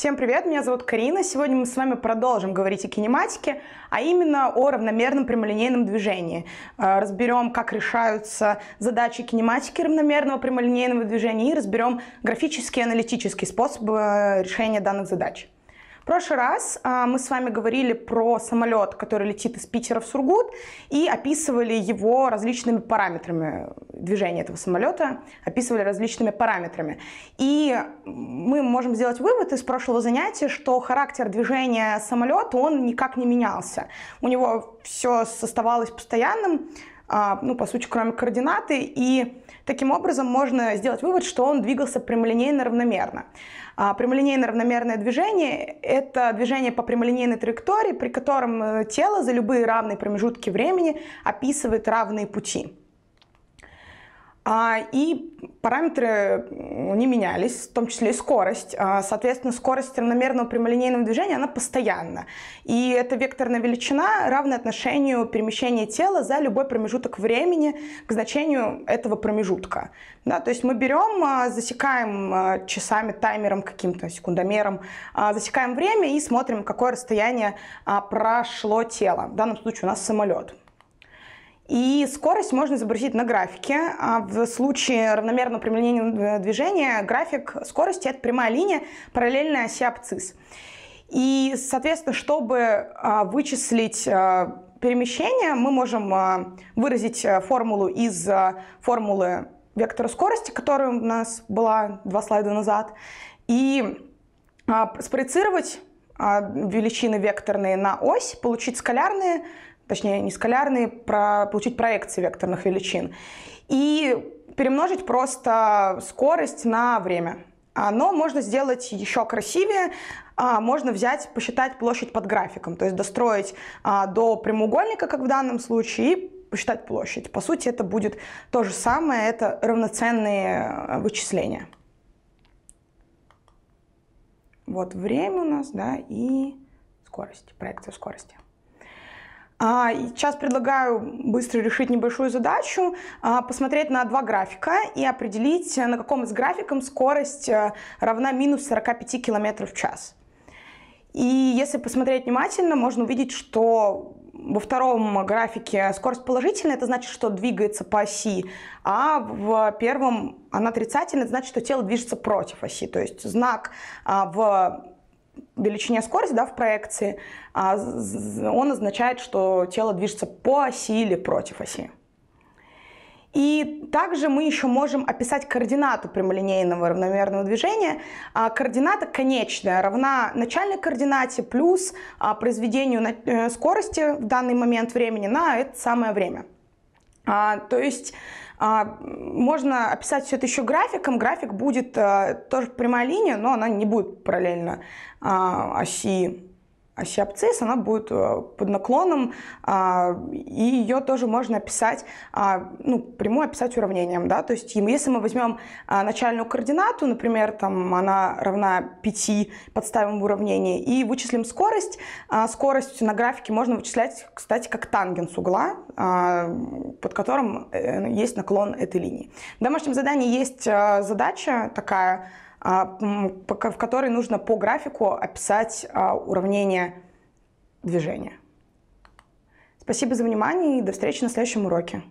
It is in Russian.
Всем привет, меня зовут Карина. Сегодня мы с вами продолжим говорить о кинематике, а именно о равномерном прямолинейном движении. Э, разберем, как решаются задачи кинематики равномерного прямолинейного движения и разберем графический и аналитический способ э, решения данных задач. В прошлый раз а, мы с вами говорили про самолет, который летит из Питера в Сургут, и описывали его различными параметрами движения этого самолета, описывали различными параметрами. И мы можем сделать вывод из прошлого занятия, что характер движения самолета, он никак не менялся. У него все оставалось постоянным, ну, по сути, кроме координаты, и таким образом можно сделать вывод, что он двигался прямолинейно равномерно. А прямолинейное равномерное движение – это движение по прямолинейной траектории, при котором э, тело за любые равные промежутки времени описывает равные пути. А, и параметры не менялись, в том числе и скорость. А, соответственно, скорость равномерного прямолинейного движения, она постоянна. И эта векторная величина равна отношению перемещения тела за любой промежуток времени к значению этого промежутка. Да, то есть мы берем, а, засекаем часами, таймером каким-то, секундомером, засекаем время и смотрим, какое расстояние прошло тело. В данном случае у нас самолет. И скорость можно изобразить на графике. А в случае равномерного прямолинейного движения график скорости – это прямая линия, параллельная оси абцисс. И, соответственно, чтобы а, вычислить а, перемещение, мы можем выразить формулу из формулы вектора скорости, которая у нас была два слайда назад, и спроецировать величины векторные на ось, получить скалярные точнее не скалярные, про, получить проекции векторных величин. И перемножить просто скорость на время. Но можно сделать еще красивее. А, можно взять, посчитать площадь под графиком, то есть достроить а, до прямоугольника, как в данном случае, и посчитать площадь. По сути, это будет то же самое, это равноценные вычисления. Вот время у нас, да, и скорость, проекция скорости. А, сейчас предлагаю быстро решить небольшую задачу, а, посмотреть на два графика и определить, на каком из графиков скорость э, равна минус 45 км в час. И если посмотреть внимательно, можно увидеть, что во втором графике скорость положительная, это значит, что двигается по оси, а в первом она отрицательная, это значит, что тело движется против оси. То есть знак а, в величине скорости да, в проекции, а он означает, что тело движется по оси или против оси. И также мы еще можем описать координату прямолинейного равномерного движения. А координата конечная равна начальной координате плюс а, произведению э, скорости в данный момент времени на это самое время. То есть можно описать все это еще графиком. График будет а, тоже прямая линия, но она не будет параллельно а, оси оси абцисс, она будет э, под наклоном, а, и ее тоже можно описать, а, ну, прямую описать уравнением, да, то есть если мы возьмем а, начальную координату, например, там она равна 5, подставим в уравнение, и вычислим скорость, скорость на графике можно вычислять, кстати, как тангенс угла, под которым э, есть наклон этой линии. В домашнем задании есть задача такая, а, в которой нужно по графику описать а, уравнение движения. Спасибо за внимание и до встречи на следующем уроке.